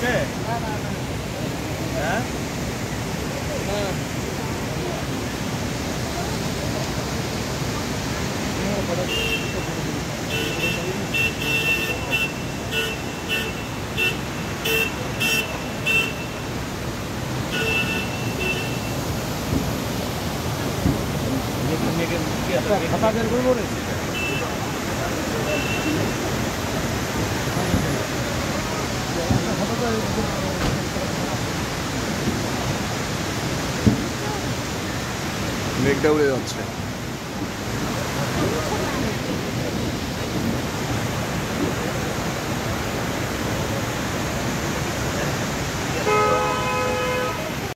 네. 네. 가방을 물고 있어요. মেঘটা উড়ে যাচ্ছে